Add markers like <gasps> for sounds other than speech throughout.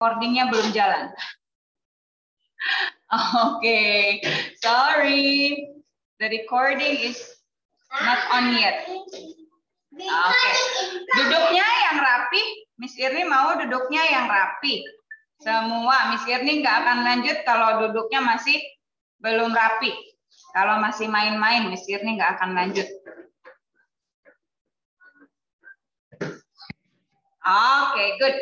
recordingnya belum jalan. <laughs> Oke, okay. sorry. The recording is not on yet. Oke, okay. duduknya yang rapi. Miss Irni mau duduknya yang rapi. Semua, Miss Irni nggak akan lanjut kalau duduknya masih belum rapi. Kalau masih main-main, Miss Irni nggak akan lanjut. Okay, good.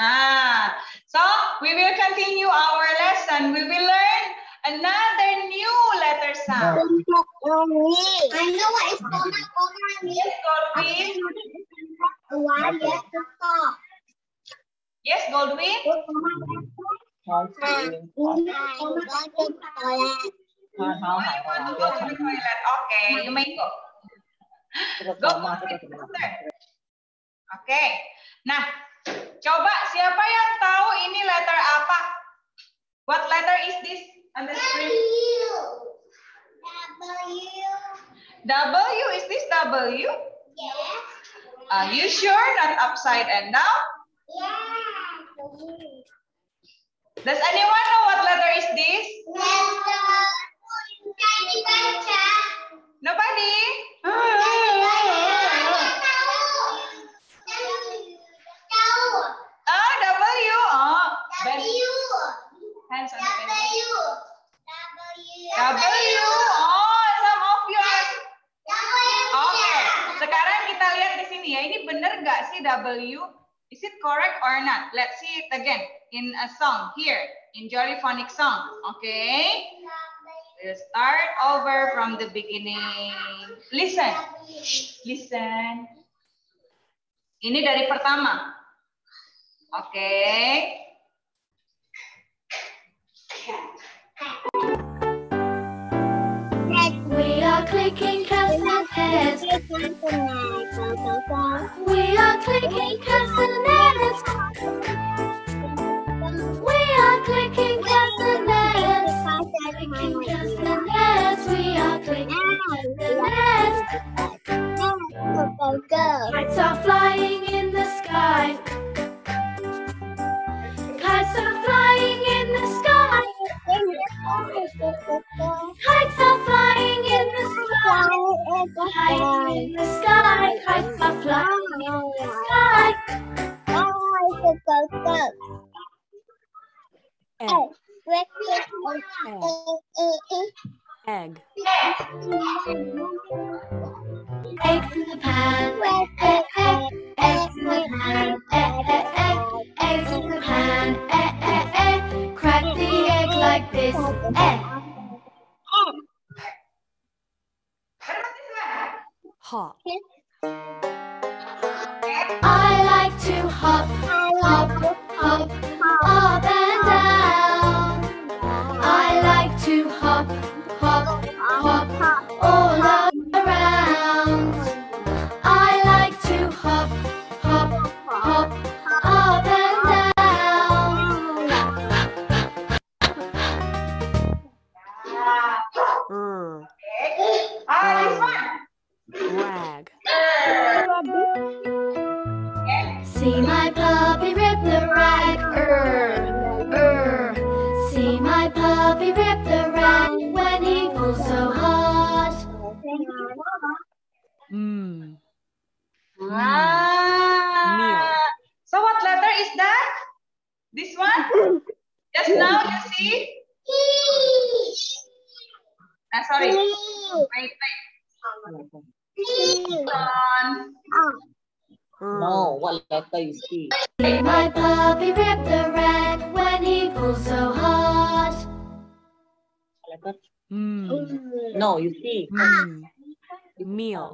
Ah, so we will continue our lesson. We will learn another new letter sound. I know what is comma, comma Yes, Goldwyn. Why yes to stop? Yes, Goldwyn. Con không Oh, phải you want to là go biết to the thành toilet? Okay, you may go. Được Go. rồi, mà cái này Oke. Okay. Nah, coba siapa yang tahu ini letter apa? What letter is this on the screen? W is this W? Are you sure not upside and down? Does anyone know what letter is this? Nobody? Ah, W. Oh, Ben- hands on the pencil. W. Oh, some of you are Oke, sekarang kita lihat di sini ya. Ini benar nggak sih W? Is it correct or not? Let's see it again in a song here in Jollyphonic song. Okay, we'll start over from the beginning. Listen, listen. Ini dari pertama. Oke. We clicking castanets. We are clicking castanets. We are clicking castanets. Clicking castanets. We are clicking castanets. Kites are flying in the sky. Flying in the sky. egg,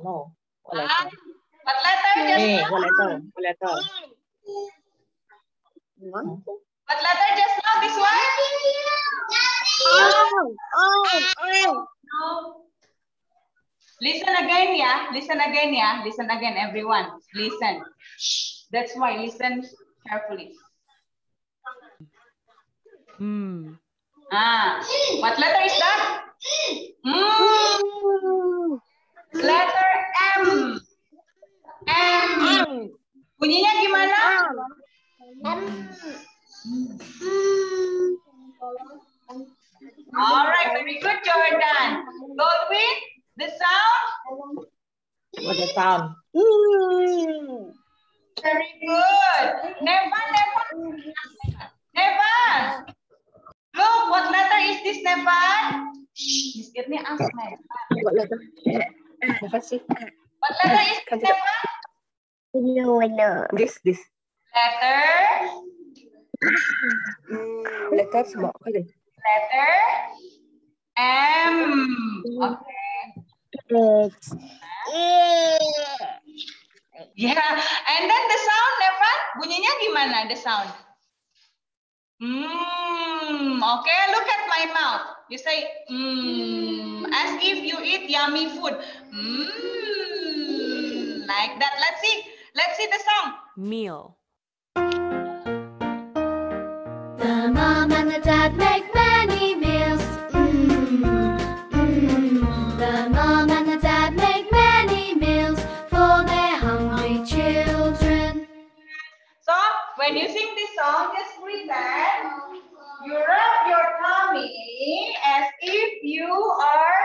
No. What Ah, what letter just Eh, now? what letter? What letter? What letter just now? This one? No. Listen again, yeah. Listen again, yeah. Listen again, everyone. Listen. That's why listen carefully. mm, Ah, what letter is that? Mm, letter M. M. M. Bunyinya gimana? M. Alright, very good, Jordan. Go with the sound. What the sound? Ooh. Very good. Neva, Neva, Neva. Look, what letter is this, Neva? Shh, this is What letter? Apa sih? What letter is this, Nevan? No, no. This, this. Letter, Letter semua. Deh? letter M. Okay. It's Yeah, and then the sound, Nevan, bunyinya gimana the sound? Hmm, okay, look at my mouth. You say, hmm, as if you eat yummy food. Hmm, like that. Let's see, let's see the song. Meal. The mom and the dad make many meals. Mm, mm. The mom and the dad make many meals for their hungry children. So when you sing this song, just pretend you rub your tummy as if you are,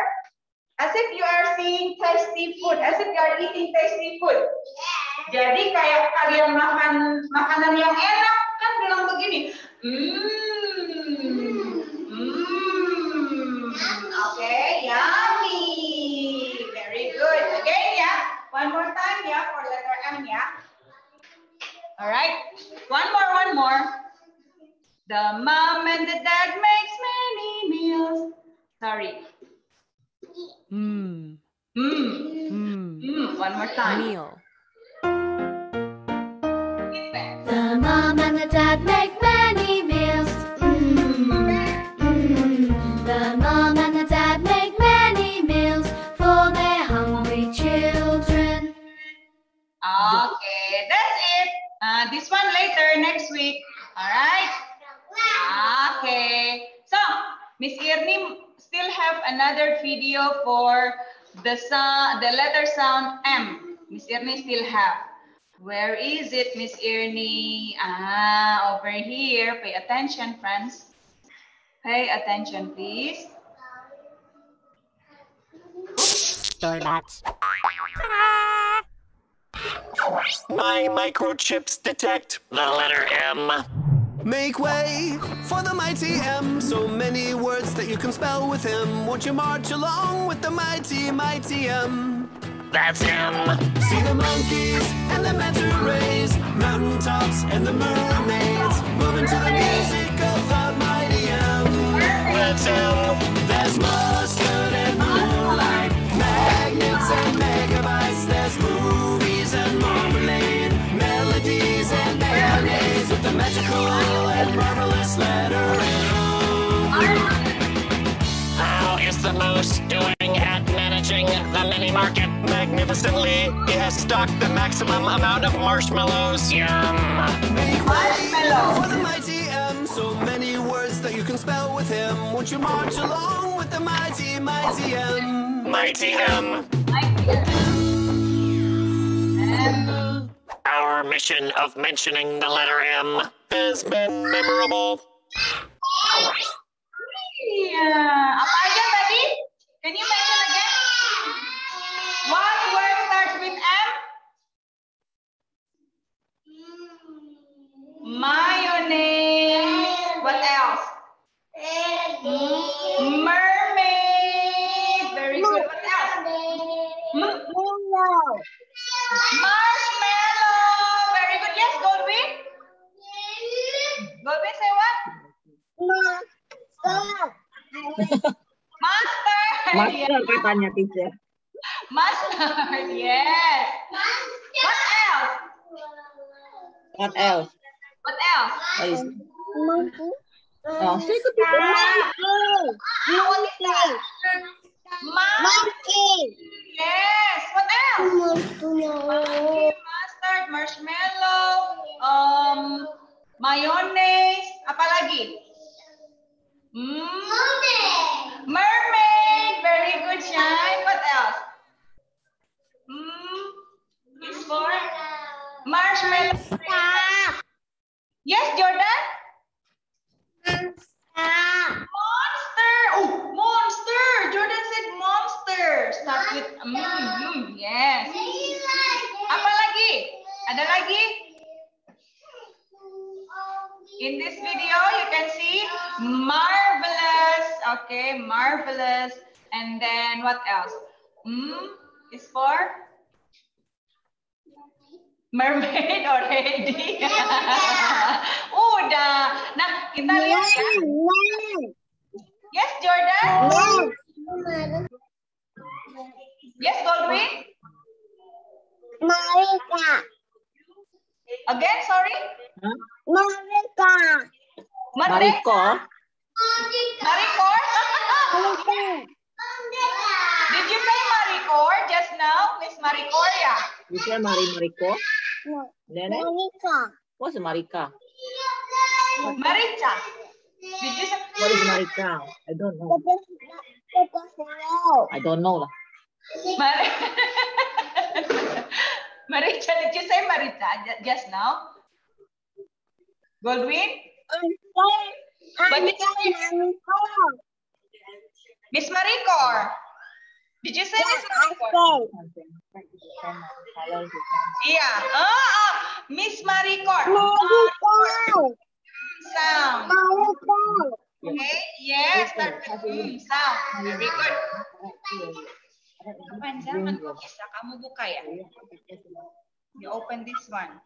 as if you are seeing tasty food, as if you are eating tasty food. Jadi kayak kalian makan makanan yang enak kan bilang begini, mmm, mmm, oke, yummy, very good. Again ya, one more time ya for letter M ya. Alright, one more, one more. The mom and the dad makes many meals. Sorry. Mm. Hmm. Mm. Hmm. One more time. Meal. The mom and the dad make many meals. Mm, mm. The mom and the dad make many meals for their hungry children. Okay, that's it. Uh, this one later next week. All right. Okay. So, Miss Irni still have another video for the sound, the letter sound M. Miss Ernie still have. Where is it, Miss Ernie? Ah, over here. Pay attention, friends. Pay attention, please. Doormats. My microchips detect the letter M. Make way for the mighty M. So many words that you can spell with him. Won't you march along with the mighty, mighty M? That's M. See the monkeys and the manta rays, mountaintops and the mermaids, moving to the music of the mighty M. That's M. There's mustard and moonlight, magnets and megabytes. Magical and marvelous letter M. How is the moose doing at managing the mini market? Magnificently, He has stocked the maximum amount of marshmallows. Yum. Make way Marshmallow. for the mighty M. So many words that you can spell with him. Won't you march along with the mighty, mighty M? Mighty M. Our mission of mentioning the letter M has been memorable. Iya. Apa aja tadi? Can you mention again? What word starts with M? Mayonnaise. What else? Mermaid. Very good. What else? Hmm? Marshmallow. Mustard. Master katanya teacher. Mustard. Yes. What else? What else? What else? What is Oh, say good What is that? Monkey. Yes. What else? Monkey, mustard, marshmallow, um, mayonnaise, apa lagi? Hmm. Marshmallow. Yes, Jordan? Monster. Oh, monster. Jordan said monster. Start with mm, mm, yes. Ada lagi? In this video, you can see marvelous. Okay, marvelous. And then what else? Hmm, is for mermaid already. Udah. Nah, kita lihat ya. Yes, Jordan. Yes, Goldwyn. Marika. Again, sorry. Marika. Mariko. Maricor. Marika. Did you say Maricor just now, Miss Maricor? Yeah. You say Mari Mariko? Then eh, Marika. what's Marika? Marica. Did you say? What is Marika? I don't know. Marika. I don't know lah. Mar <laughs> Marica. Did you say Marica ju- just now? Goldwyn? But did you say Miss Maricor? Did you say Miss Maricor? Iya. Ah, ah, Miss Maricor. Sound. Okay. Yes. Start with mm, sound. Very good. Panjangan kok bisa kamu buka ya? You open this one.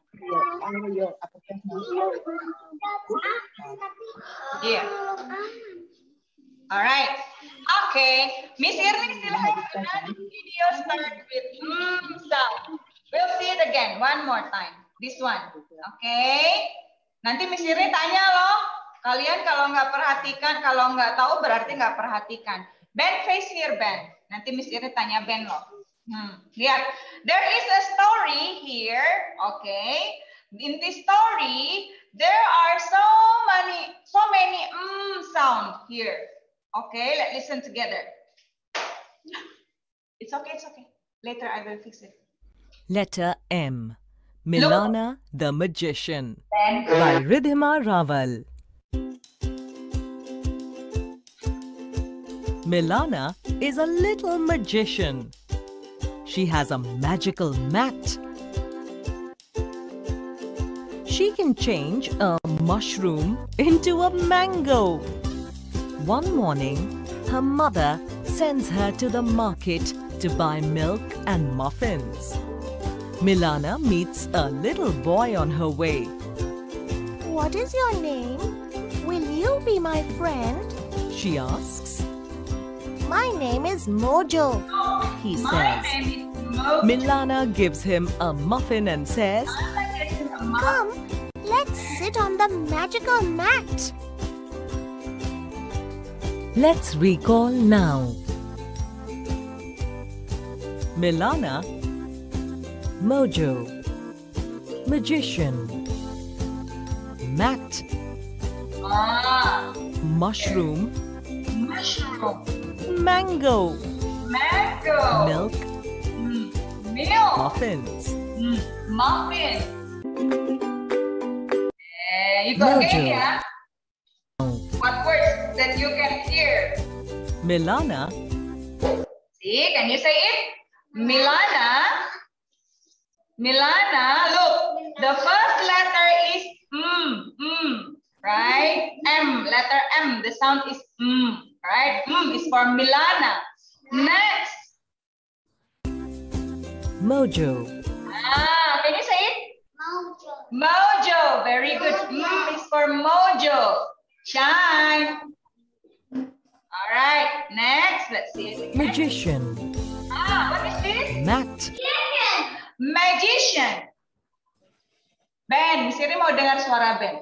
Yeah. Alright. Okay. Miss Irmi silahkan video start with mm sound. We'll see it again one more time. This one. Okay. Nanti Miss Irmi tanya loh. Kalian kalau nggak perhatikan, kalau nggak tahu berarti nggak perhatikan. Ben face here, Ben. Nanti Miss Irmi tanya Ben loh. Hmm. Lihat. There is a story here. Okay. In this story, there are so many, so many mm sound here. Okay, let's listen together. <laughs> It's okay, it's okay. Later I will fix it. Letter M. Milana the Magician by Ridhima Raval. Milana is a little magician. She has a magical mat. She can change a mushroom into a mango. One morning, her mother sends her to the market to buy milk and muffins. Milana meets a little boy on her way. What is your name? Will you be my friend? She asks. My name is Mojo. He says. name is Mo. Milana gives him a muffin and says, Come, let's sit on the magical mat. Let's recall now. Milana, Mojo, Magician, Mat, Ah, Mushroom, mushroom, Mango, mango, Milk, Mm, milk, Muffins. Mm, muffin. Eh, Mojo. That you can hear? Milana, See, can you say it? Milana. Milana, look, the first letter is M, mm, right? M, letter M, the sound is M, right? Mm is for Milana. Next, Mojo, ah, can you say it? Mojo, Mojo, very good. Mm is for Mojo. Shine. All right, next, let's see. Magician, Ah, what is this? Mat, Magician. Ben, Siri mau dengar suara Ben.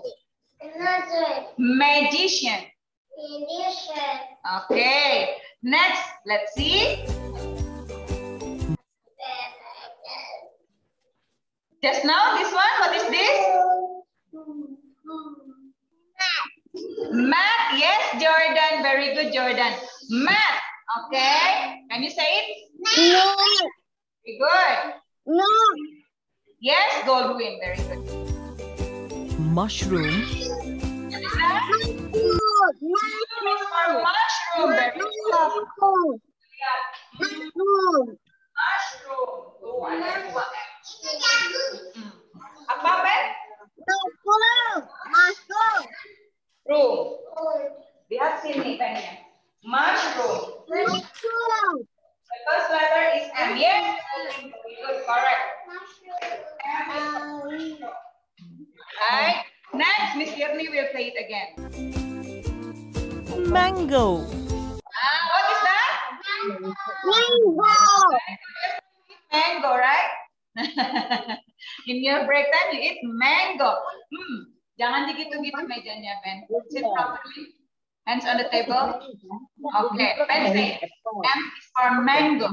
Magician. Magician. Okay. Next, let's see. Just now, this one, what is this? Math. Yes, Jordan. Very good, Jordan. Math. Okay. Can you say it? No. Very good. No. Yes, Goldwyn. Very good. Mushroom. Mushroom. Mushroom. Mushroom. Mushroom. Mushroom. Mm. Apa, Mushroom. Mushroom. Room. We have seen independent. Mushroom. Mushroom. The first letter is M. Yes. Good. Correct. M All right. Next, Miss Yirni will play it again. Mango. Ah, what is that? Mango. Mango, right? <laughs> In your break time, you eat mango. Hmm. Jangan digitu-gitu mejanya, Ben. Sit properly. Hands on the table. Okay. Ben say, M is for mango,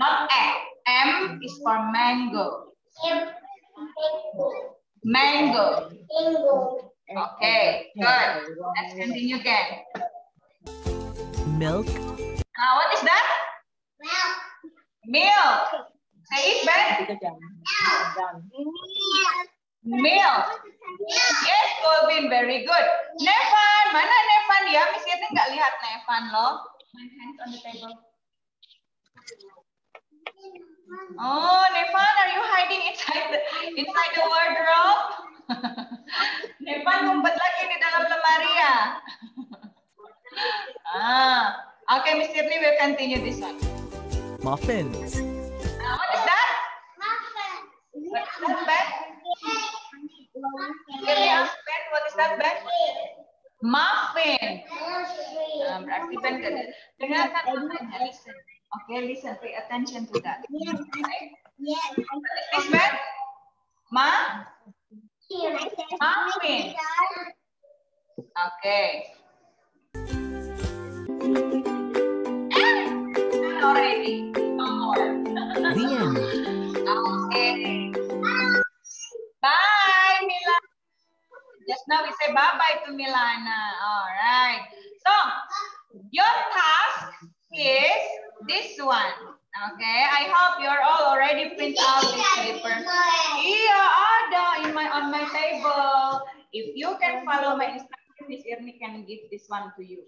not A. M is for mango. Mango. Okay, good. Let's continue again. Milk. Now, what is that? Milk. Say it, Ben. Tiga Milk. Yes, Colvin, very good. Nevan, mana Nevan dia? Miss Irni nggak lihat Nevan loh. My hands on the table. Oh, Nevan, are you hiding inside the inside the wardrobe? <laughs> Nevan ngumpet lagi di dalam lemari ya. <laughs> ah, okay, Miss Irni will continue this one. Muffins. Now, what is that? What is that? Ben, what is? Muffin. Berarti Ben listen. Okay, listen, pay attention to that. Is Ben? Ma? Muffin. Okay. Already. No more. The end. Bye, Milana. Just now we say bye-bye to Milana. All right. So, your task is this one. Okay, I hope you're all already print out this paper. Iya, ada in my on my table. If you can follow my instruction, Miss Irni can give this one to you.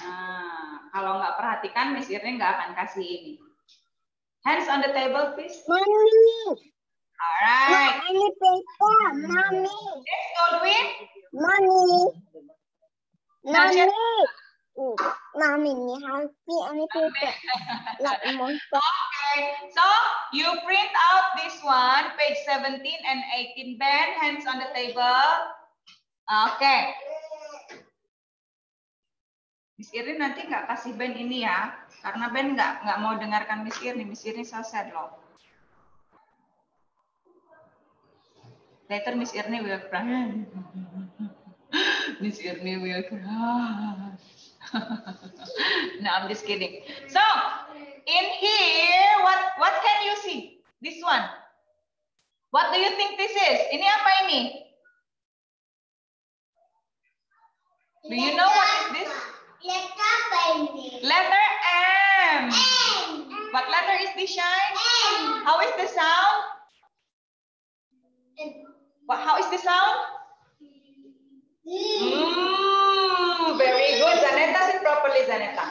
Nah, kalau nggak perhatikan, Miss Irni nggak akan kasih ini. Hands on the table, please. All right. Mommy paper. Mommy. Goldwyn. Mommy. Tasha. Mommy. Mommy, ni happy any paper. Monster. Okay, so you print out this one, page 17 and 18. Ben, hands on the table. Okay. Miss Irni nanti nggak kasih Ben ini ya, karena Ben nggak nggak mau dengarkan Miss Irni. Miss Irni so sad loh. Later Miss Irni will cry. <laughs> Miss Irni will cry. <laughs> no, I'm just kidding. So, in here, what what can you see? This one. What do you think this is? Ini apa ini? Do you know what is this? Letter M. What letter is this, Shine? How is the sound? What? How is the sound? Mm, very good. Zanetta, sit properly, Zanetta.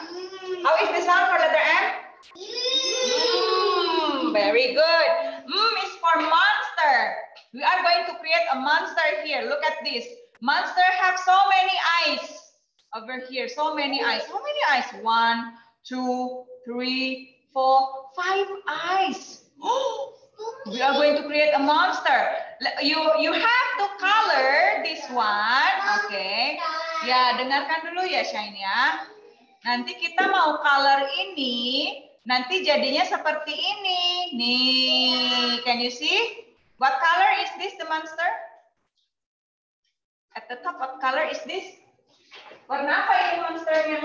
How is the sound for letter M? Mm, very good. Mm is for monster. We are going to create a monster here. Look at this. Monster have so many eyes over here. So many eyes. How many eyes? One, two, three, four, five eyes. <gasps> we are going to create a monster. You you have to color this one. Okay. Ya, dengarkan dulu ya Shine ya. Nanti kita mau color ini, nanti jadinya seperti ini. Nih, can you see? What color is this the monster? At the top, what color is this? Warna apa ini monsternya?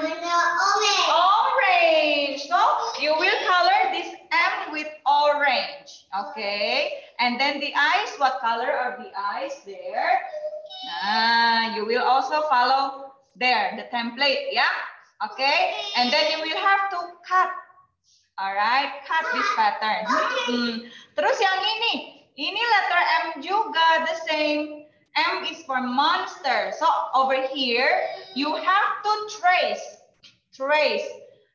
Orange. So, you will color this M with orange. Okay. And then the eyes, what color are the eyes there? Ah, you will also follow there, the template, yeah? Okay. And then you will have to cut. Alright, cut this pattern. Hmm. Terus yang ini, ini letter M juga, the same. M is for monster. So over here, you have to trace. Trace.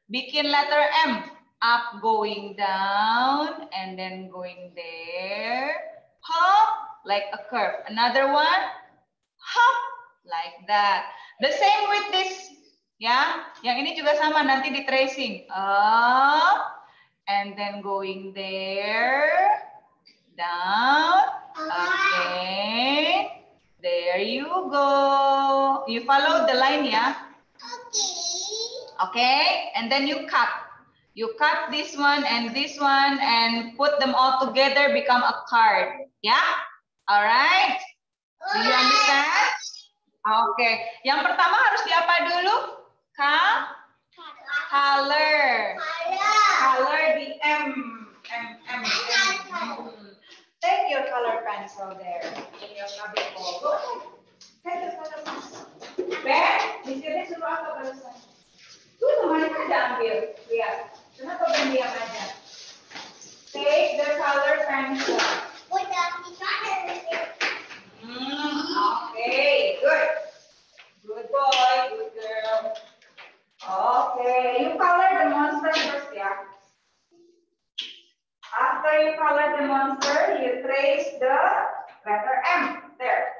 Bikin letter M. Up, going down, and then going there. Hop, like a curve. Another one. Hop, like that. The same with this. Ya, yang ini juga sama nanti di tracing. Up, and then going there. Down, again. There you go. You follow the line ya. Okay, and then you cut. You cut this one and this one and put them all together become a card. Yeah? All right? Do you understand? Oke. Yang pertama harus di apa dulu? Ka? Color. Color di M. M, M, M. Take your color pencil there in your cubbyhole. Go ahead. Take your color pencil. Ben, sini suruh apa barusan? Tuh temannya ada ambil. Lihat. Kenapa Ben diam aja? Take the color pencil. Hmm, okay, good. Good boy, good girl. Okay, you color the monster first, yeah? After you color the monster, you trace the letter M there.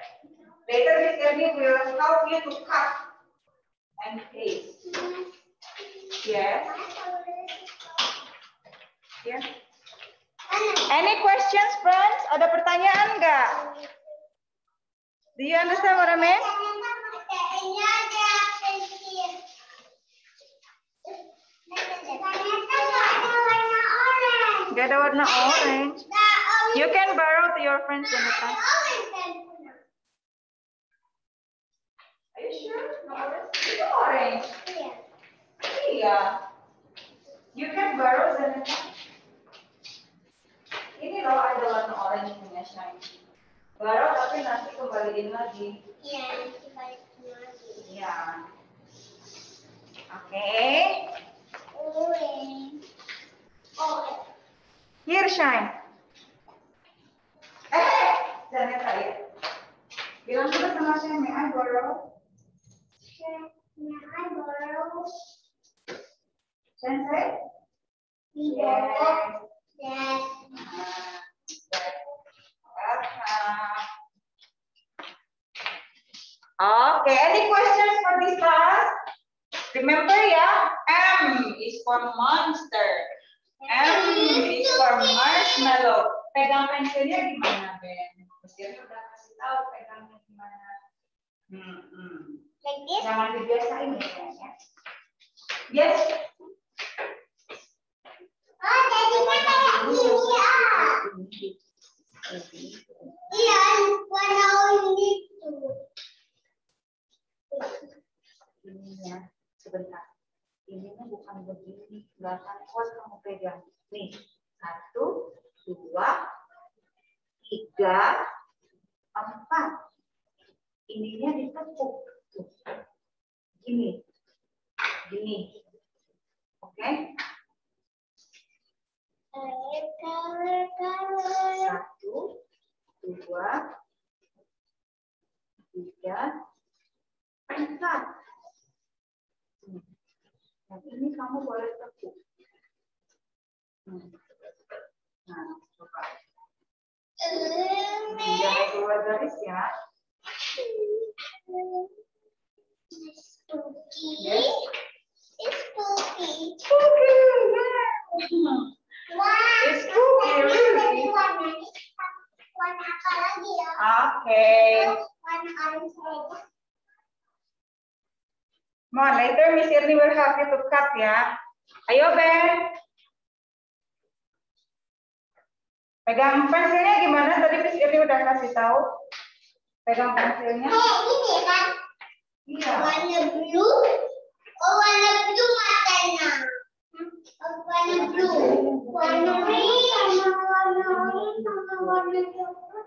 Later, Miss Debbie will help you to cut and paste. Yes. Yes. Any questions, friends? Ada pertanyaan nggak? Do you understand what I mean? Gak ada warna orange. You can borrow to your friends Jonathan. Are you sure? No orange? Orange. Iya. You can borrow Jonathan. Ini loh ada warna orange punya shine. Borrow tapi nanti kembaliin lagi. Iya. Oke. Here shine. Eh, jangan saya. Bilang dulu sama saya, may I borrow? Sensei? Yes. Okay, any questions for this class? Remember ya, M is for monster. M is for marshmallow. Pegang pensilnya gimana, Ben? Mesinnya udah kasih tahu pegangnya gimana. Hmm, hmm. Jangan dibiasain ya, ya. Yes. ininya sebentar. Ininya bukan begini, belakang kuat kamu pegang. Nih, satu, dua, tiga, empat. Ininya ditekuk. Tuh. Gini, gini. Oke? Satu, dua, tiga, empat. Ini kamu boleh tekuk. Hmm. Nah, coba. Jangan keluar garis ya. Yes. Spooky, yeah. It's spooky, really. Okay. Come on, later Miss Irni will help you to cut ya. Ayo Ben. Pegang pensilnya gimana? Tadi Miss Irni udah kasih tahu. Pegang pensilnya. Iya. Warna blue. Oh, warna blue matanya. Warna blue. Warna pink sama warna orange sama warna coklat.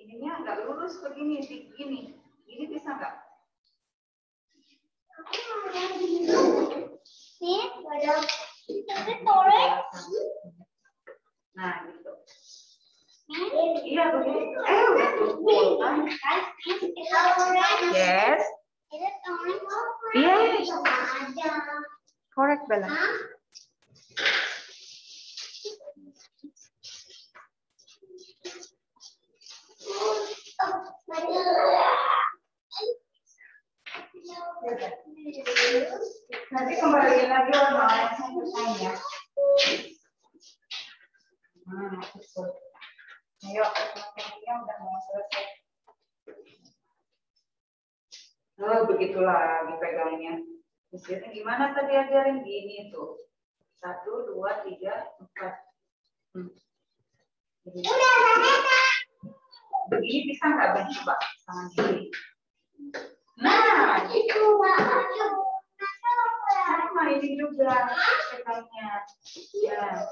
Ininya nggak lurus begini, begini. Ini bisa nggak? Aku mau? Nah, gitu. Iya, begitu. Eh, udah kan? Yes? Yes. Correct Bella. Nanti kembaliin lagi warna yang selesai Misalnya gimana tadi ajarin gini tuh. Satu, dua, tiga, empat. Hmm. Begini. Bisa nggak Ben? Coba tangan kiri. Nah, Itu, Mbak. sama ini juga pegangnya. Ya.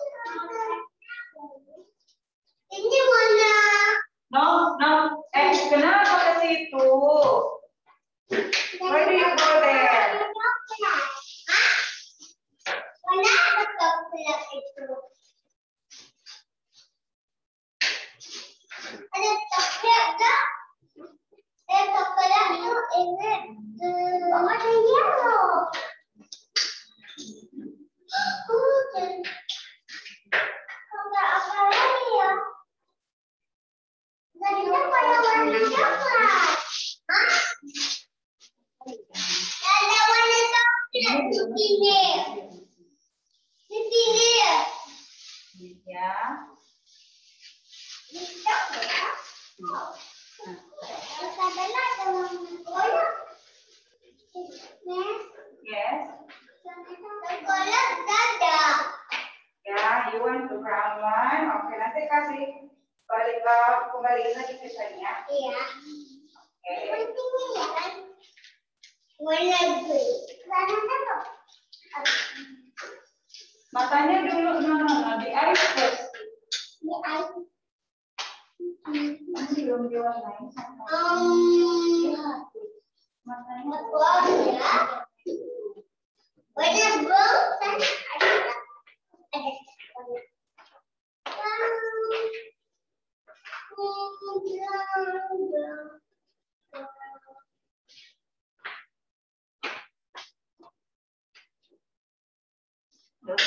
Yang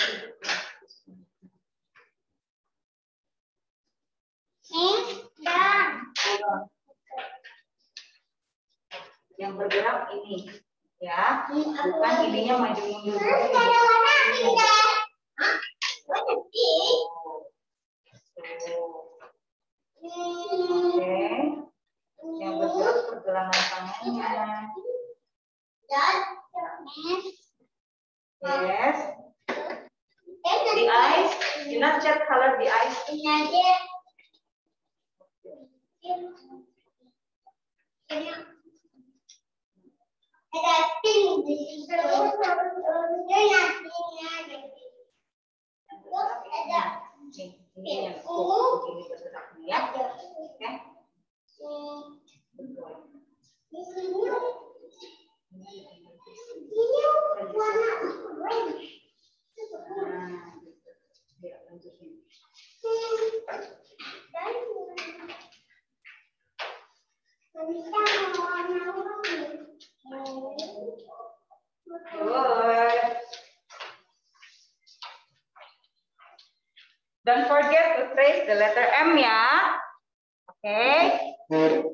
bergerak ini, ya. Bukan ininya maju mundur. Oke. Yang bergerak pergelangan tangannya. Yes. Eh, The eyes, you not check color the eyes. Ini oh, ya. Hmm. Ini warna orange. Nah, gitu. Ya, lanjutin. Don't forget to trace the letter M ya. Okay.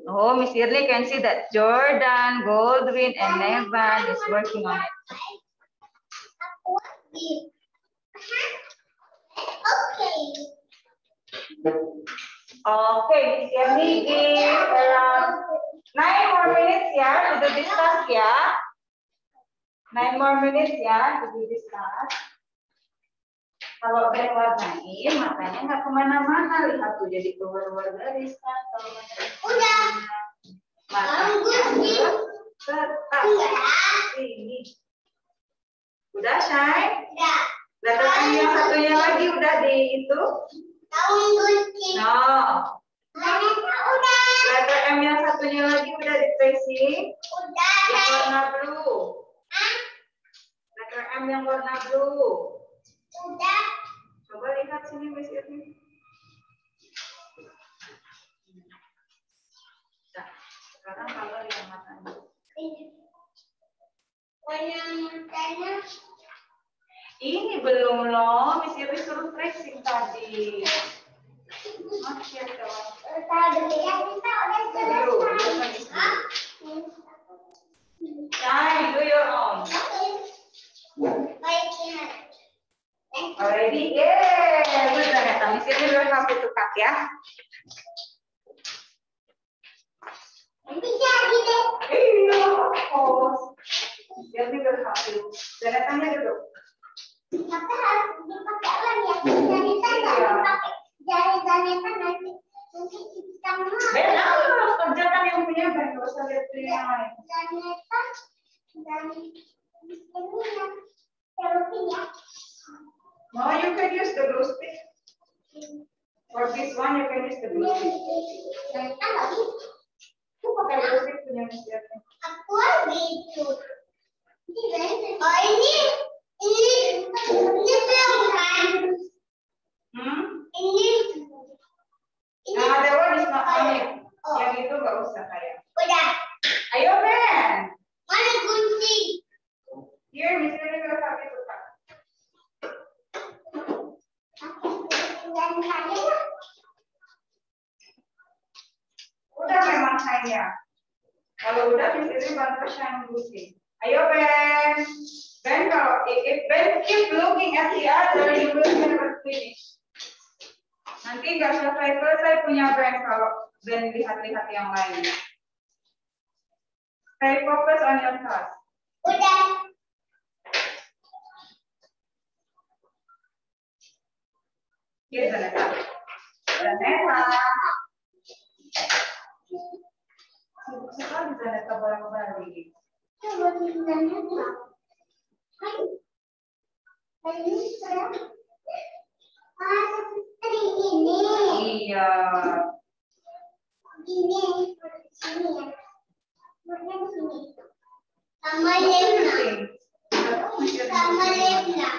Oh, Miss Irly can see that Jordan, Goldwyn, and Nevan is working on it. Okay. Miss Irly give around nine more minutes ya to do this task ya. Nine more minutes ya to do this task. Kalau Ben warnain, matanya nggak ke mana-mana. Lihat tuh jadi keluar-luar garis kan. Kalau Udah. Matanya tetap ini. Udah, Shine? Udah. M yang satunya lagi udah di itu? Tahun kunci. No. Letter M yang satunya lagi udah di tracing. Udah. Yang warna blue. Hah? Letter M yang warna blue. Udah. Coba lihat sini Miss Irni. Nah, sekarang kalau yang matanya. Warna matanya. Ini belum loh, Miss Irni suruh tracing tadi. Masih ada. Ya udah do your own. Ya. Already, yeah, good cut ya. Iya, of you. Zanetanya dulu. Tapi harus dipakai lagi ya. Jadi nggak. Jari nanti kerjakan yang punya Ben, gak usah lihat punya yang lain. Zaneta dan ini ya. Celupin ya. No, you can use the glue stick. For this one, you can use the glue stick. Zaneta nggak bisa. Aku pakai glue stick punya. Aku gitu. Udah. Memang saya. Kalau udah Irni bantu shine glue stick. Ayo Ben. Ben kalau if Ben keep looking at the other, you will never finish. Nanti nggak selesai-selesai punya Ben kalau Ben lihat-lihat yang lain. Stay focus on your task. udah. Here, Zaneta. Zaneta. Sibuk sekali Zaneta bolak-balik. Coba Zaneta. Hai. Hai ini Iya. Ini sini ya. Warna sini. Sama Lena. Sama Lena.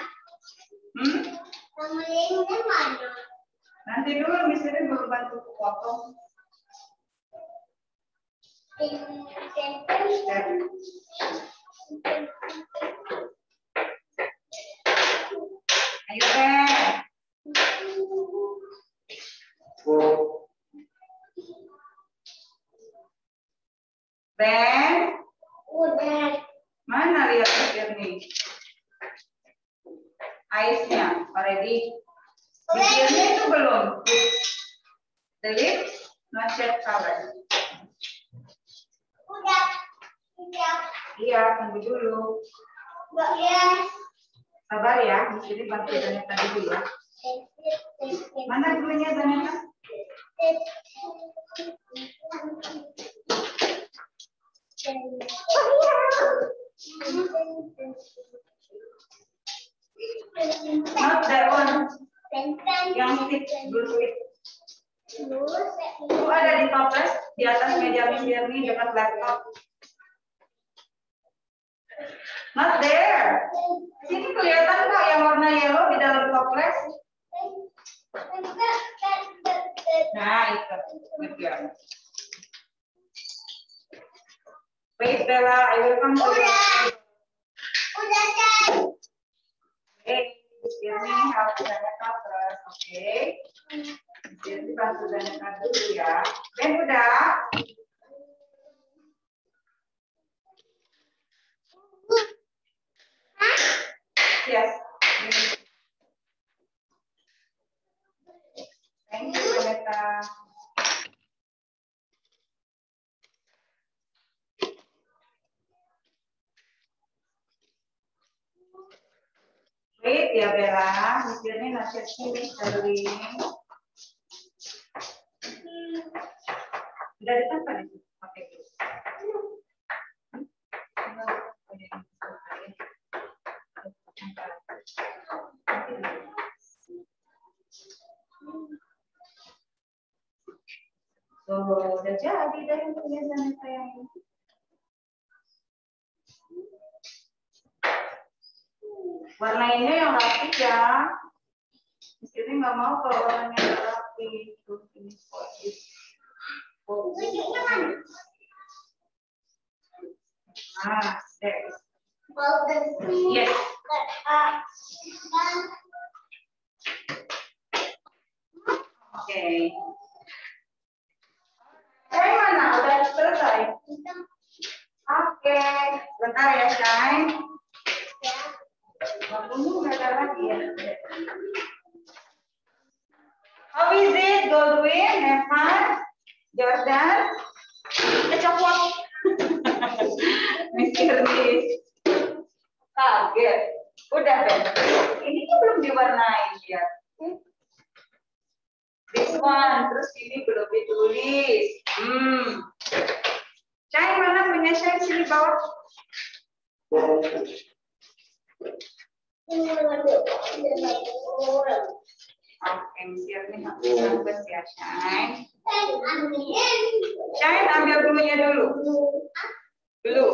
Hmm? Sama Lena mana? Nanti dulu Irene baru bantu potong. Ayo Ben. Ben, Udah. mana lihat Miss Irene? Eyes-nya, already. Irene itu belum. The lips, not yet covered. Udah. Udah. Iya, tunggu dulu. Mbak ya. Sabar ya, Miss Irene bantu Zaneta dulu ya. Mana dulunya Zaneta? Not that one. Yang stick, blue stick. Itu ada di toples di atas meja Miss dekat laptop. Not there. Sini kelihatan kok yang warna yellow di dalam toples. Nah, itu. Girl. Wait, Bella, I will come to you. Udah. Help Zaneta first, okay? Bantu Zaneta dulu ya. Ben udah? Yes. Thank you. Wait ya Bella, Miss Irene not yet finished, darling. Udah ditempel itu? Oke. So, udah jadi deh punya Zaneta yang ini. Warnainnya yang rapi ya. Sini nggak mau kalau warnanya rapi. Ah. Yes. Mana? Udah selesai. Oke, bentar ya, Shine. Nggak ada lagi ya. It, Goldwyn? Fun? Jordan? Kecopot. Mikir nih. Kaget. Udah, Ben. Ini kan belum diwarnain ya. This one, terus ini belum ditulis. Hmm. Shine mana punya Shine sini bawah? Oke, Mesir nih bagus ya Shine. Shine ambil bulunya dulu. Dulu.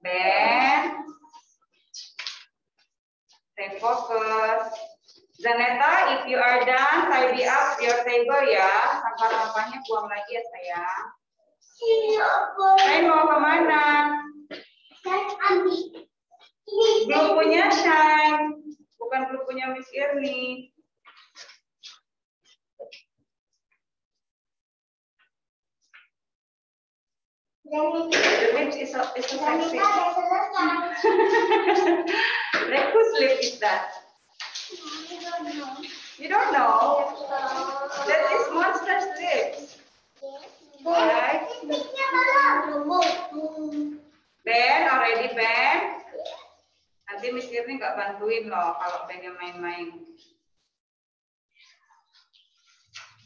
Ben. Stay focus. Zaneta, if you are done, tidy up your table ya. Sampah-sampahnya buang lagi ya sayang. Shine mau ke mana? Belum punya Shine. Bukan belum punya Miss Irni. The lips is so, is so sexy. <laughs> like whose lip is that? You don't know? That is monster's lips. Right? Ben, already Ben? Nanti Miss Irni nggak bantuin loh kalau yang main-main.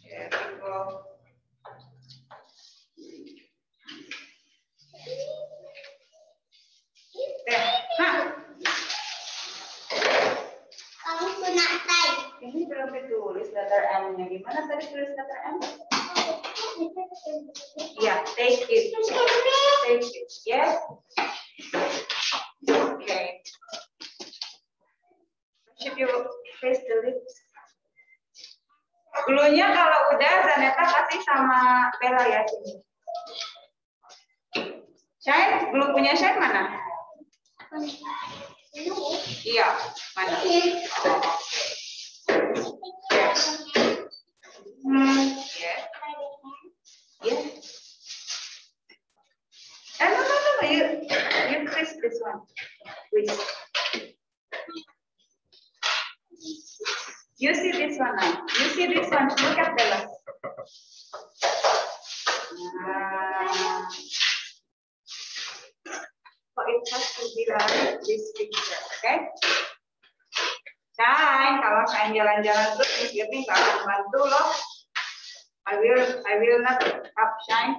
There we go. There. Nah, ini belum ditulis letter M-nya. Gimana tadi tulis letter M? Yeah, take it. Take it. Yes. Okay. Should you face the lips? Gulunya kalau udah Zaneta kasih Bella ya sini. Shine, belum punya Shine mana? Iya, mana? Oh, Yes. Hmm, yes. Yes. Eh, no, no, no, you, you twist this one. Twist. You see this one now. You see this one. Look at Bella. Ah. So it has to be like this picture, okay? Shine, kalau Shine jalan-jalan terus, Miss Irni nggak akan bantu loh. I will, I will not up Shine.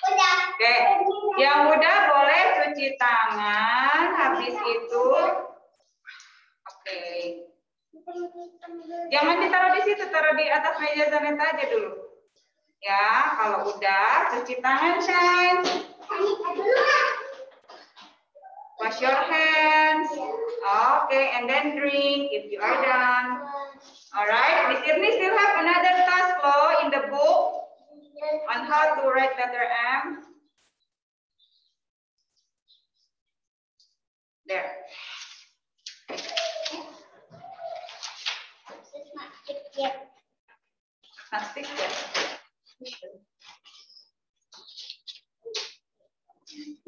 Oke, yang udah boleh cuci tangan. Habis itu, oke. Jangan ditaruh di situ, taruh di atas meja Zaneta aja dulu. Ya, kalau udah cuci tangan, Shine. Wash your hands. Okay, and then drink if you are done. All right, Miss Irni still have another task law in the book on how to write letter M. There. Not stick yet.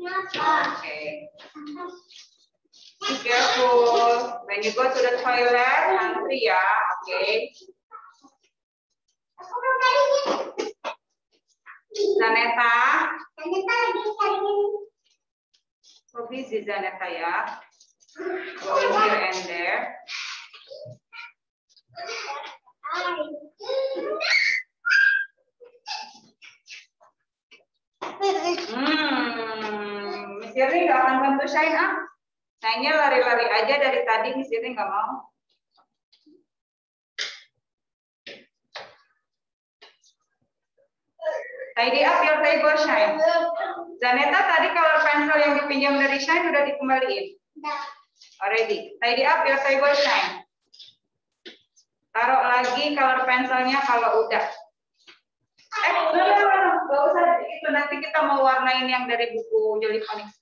Okay. Be careful when you go to the toilet, hungry ya, okay? Zaneta, so busy Zaneta ya. Going here and there. Hmm, Miss Irni nggak akan bantu Shine ah. Shine-nya lari-lari aja dari tadi, Miss Irni nggak mau. Tidy up your table, Shine. Zaneta tadi color pencil yang dipinjam dari Shine udah dikembaliin. Already. Tidy up your table, Shine. Taruh lagi color pensilnya kalau udah. Eh, udah, udah, udah. Gak usah itu. Nanti kita mau warnain yang dari buku Jolly Phonics.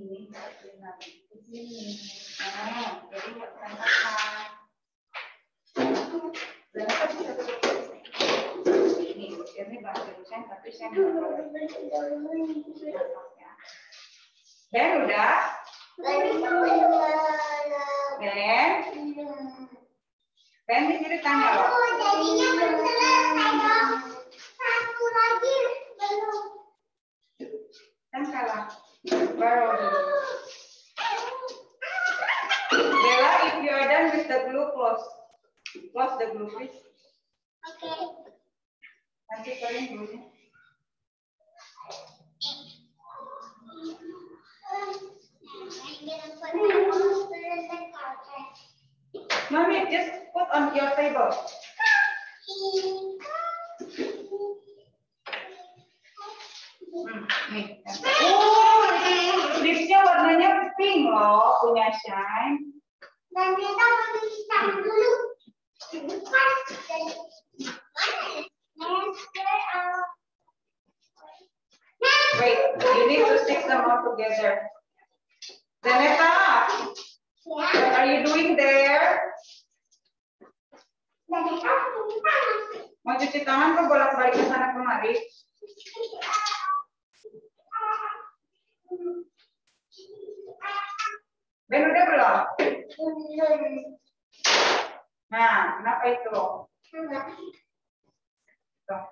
sini. Nah, jadi. Ini, ini tapi boleh. Ben udah? Ben? Ben di sini loh. Oh, jadinya belum selesai dong. Satu lagi belum. Kan salah. Dulu. Bella, if you are done with the glue, close. Close the glue, please. Oke. Nanti kering dulunya. Mommy, just put on your table. Hmm, nih. Oh, lipsnya warnanya pink loh, punya Shine. Dan kita mau dihisap dulu. Mana ya? Wait, you need to stick them all together. Zaneta, what are you doing there? Mau cuci tangan kok bolak-balik ke sana kemari? <laughs> Ben udah belum? Nah, kenapa itu? Tuh. Hmm.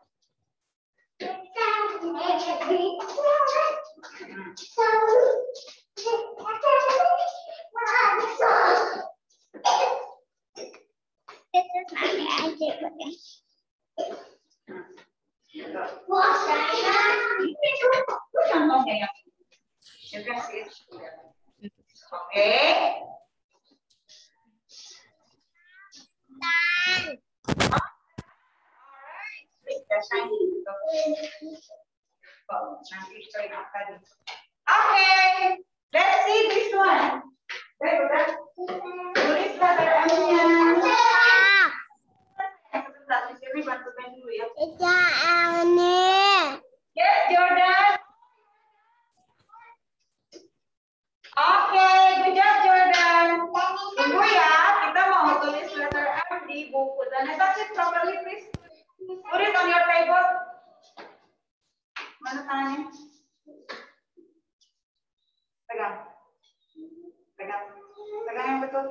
Itu contohnya yang can see it. Oke. Gitu. Oh. Oke. Let's see this one. Baik, udah. Tulis letter M-nya. Sebentar, bantu Ben dulu ya. Yes, Jordan. Oke, good job Jordan. Tunggu ya, kita mau tulis letter M di buku. Dan itu sit properly, please. Put it on your table. Mana tangannya? Pegang. Pegang. Pegang yang betul.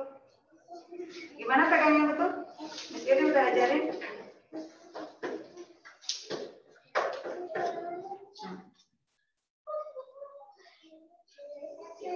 Gimana pegang yang betul? Miss Iri udah ajarin.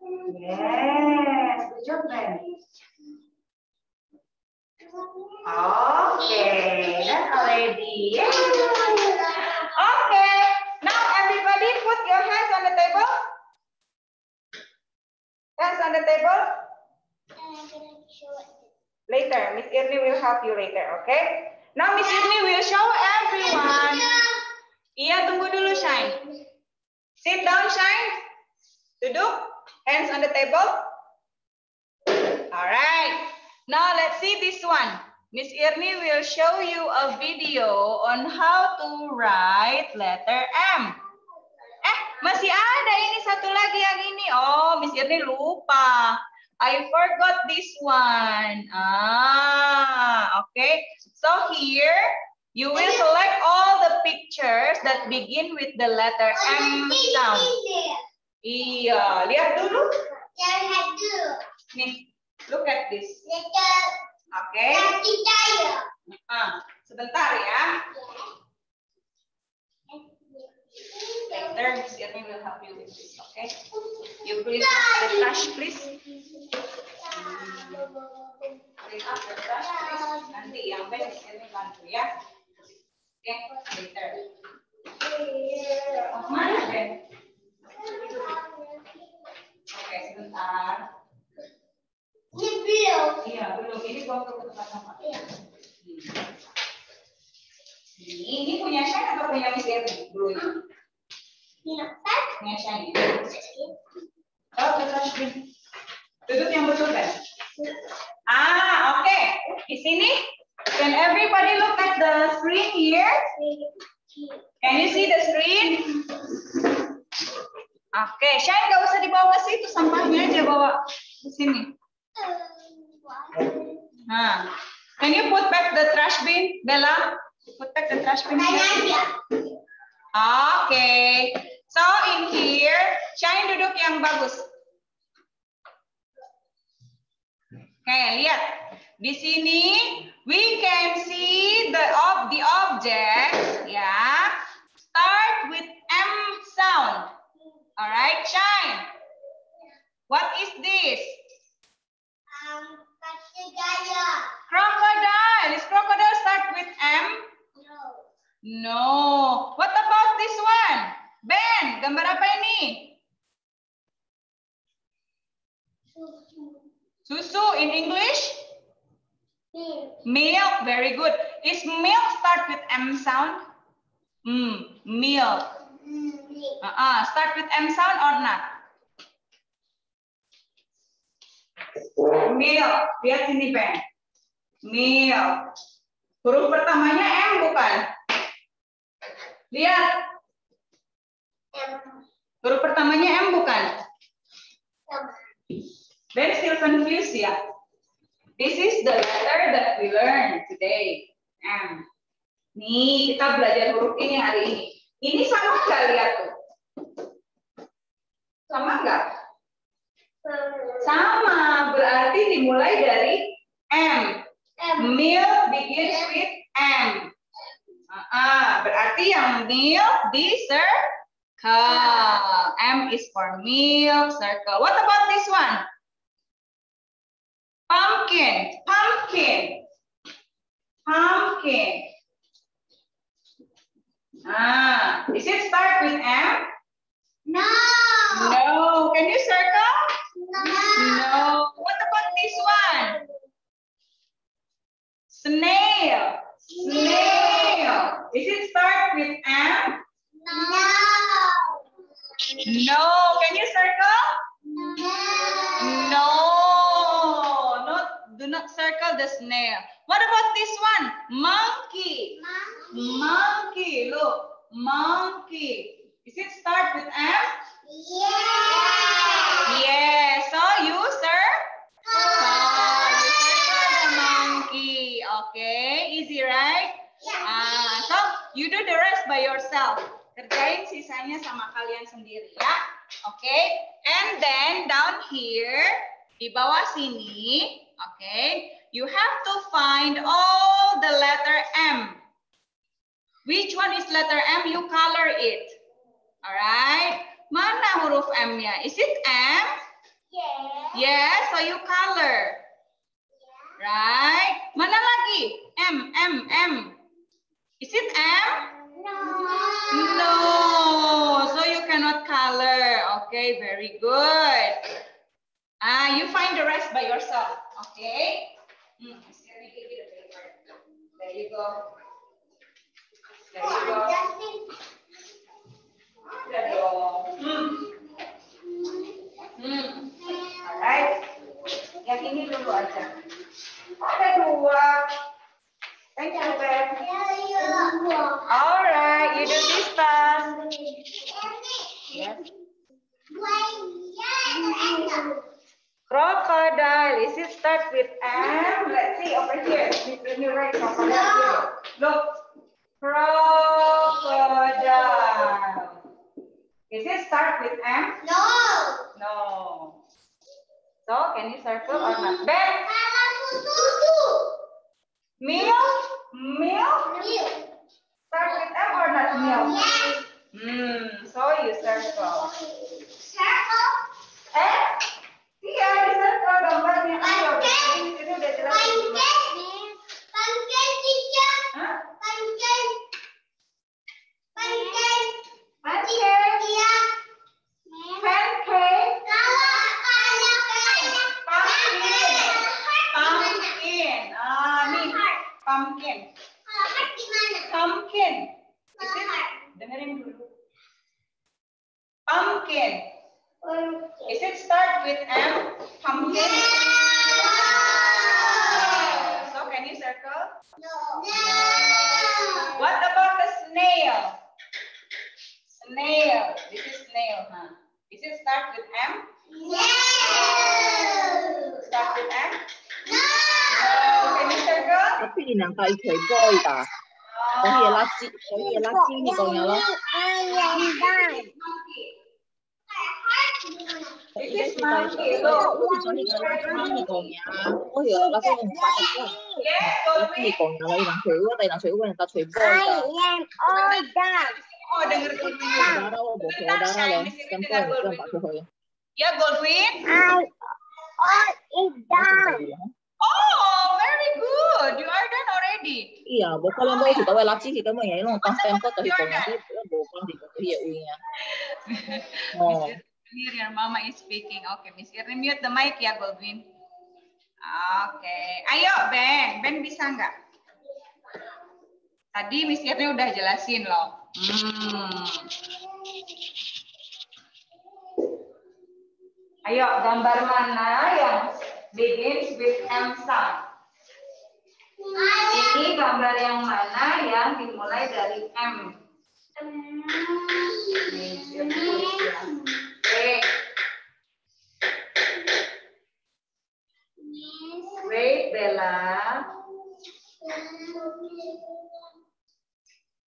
Yes. Good job, Ben. Okay, that's already. Yay. Okay. Now everybody put your hands on the table. Hands on the table. Later, Miss Irni will help you later, okay? Now Miss Irni will show everyone. Iya, tunggu dulu, Shine. Sit down, Shine. Duduk. Hands on the table. All right. Now let's see this one. Miss Irni will show you a video on how to write letter M. Eh, Masih ada ini satu lagi yang ini. Oh, Miss Irni lupa. I forgot this one. Ah, okay. So here you will select all the pictures that begin with the letter M sound. Iya, lihat dulu. Yang satu. Nih, look at this. Oke. kaki saya. Ah, sebentar ya. Later, Miss Irni will help you with this. Okay. You please the trash, please. Clean up the trash, please. Nanti yang baik Miss Irni bantu ya. Oke, later. Oh, mana Ben? Oke, sebentar. Ini belum. Iya, belum. Ini gua ke tempat sampah. Iya. Ini, ini punya Shine atau punya Miss Irni? Dulu ini. Kenapa? Punya Shine. Oh, ke trash bin. Duduk yang betul kan? Ah, oke. Di sini, can everybody look at the screen here? Can you see the screen? Oke, Shine nggak usah dibawa ke situ, sampahnya aja bawa ke sini. Nah, can you put back the trash bin, Bella? Put back the trash bin. Oke. So in here, Shine duduk yang bagus. Oke, lihat. Di sini we can see the of the object, ya. Start with M sound. Alright, Shine. What is this? Um, saya. Crocodile. Is crocodile start with M? No. No. What about this one? Ben, gambar apa ini? Susu. Susu in English? Milk. Milk, very good. Is milk start with M sound? Hmm, milk. Milk. Uh-uh. Start with M sound or not? Milk. Lihat sini, Ben. Milk. Huruf pertamanya M bukan? Lihat. M. Huruf pertamanya M bukan? Sama. Ben still confused ya? This is the letter that we learn today. M. Nih, kita belajar huruf ini hari ini. Ini sama nggak lihat? Sama nggak? Sama, berarti dimulai dari M. M. Milk begins with M. Ah, ah, berarti yang milk di circle. M is for milk, circle. What about this one? Pumpkin, pumpkin, pumpkin. Ah, is it start with M? No. No. Can you circle? No. No. What about this one? Snail. Snail. Is it start with M? No. No. Can you circle? No. Not, do not circle the snail. What about this one? Monkey. Monkey. Monkey. Look. Monkey. Is it start with M? Yeah. Yes. So you, sir? Oh, you circle the monkey. Okay. Easy, right? Ah, so you do the rest by yourself. Kerjain sisanya sama kalian sendiri ya. Oke. And then down here di bawah sini, oke, you have to find all the letter M. Which one is letter M? You color it. Alright. Mana huruf M-nya? Is it M? Yeah. Yes, so you color. Right? Mana lagi? M, M, M. Is it M? No. No, so you cannot color. Okay, very good. Ah, you find the rest by yourself. Okay. Hmm, paper. There you go. There you go. Hmm. Hmm. Alright. Yang ini dulu aja. Thank you, Ben. Alright, you do this. Crocodile. Is start with M? Let's see. Look. Crocodile. Is it start with M? No. No. So can you circle or not? Susu. milk? Milk? Milk. Start with M or not milk? Yes. Hmm. So you circle. Circle. Eh? Iya, di circle gambarnya. Ayo. Sini udah jelas. Pancake. Pancake teacher. Pancake. Pancake. Iya. Pancake. Kalau kalau kalau Pumpkin. Pumpkin. Pumpkin. Ah, nih. Pumpkin. Kalau heart gimana? Pumpkin. Is it? heart. Dengerin dulu. Pumpkin. Is it start with M? Pumpkin. So can you circle? No. What about the snail? Snail. This is snail, huh? Is it start with M? No. Start with M? No. No. Can you circle? 嗰啲嘢辣椒，嗰啲嘢辣椒咪仲有咯。嗰條垃圾桶八十蚊，嗰啲講有你能取嗰啲能取嗰人就取波㗎。Darah lo bokeh, darah lo, kan kau yang pakai hoya. Ya, Goldwyn. I, oh, it's down. Oh, good. You are done already. Iya, bokeh lo mau kita chi kita mau ya lo pas tempo tapi kau nanti bokeh di bokeh ya uinya. Oh. Here, your mama is speaking. Okay, Miss Irni mute the mic ya, Goldwyn. Oke, ayo Ben, Ben bisa nggak? Tadi Miss Irni udah jelasin loh. Hmm. Ayo, gambar mana yang begins with M sound? Ini gambar yang mana yang dimulai dari M? Nih, ya. Wait, Bella.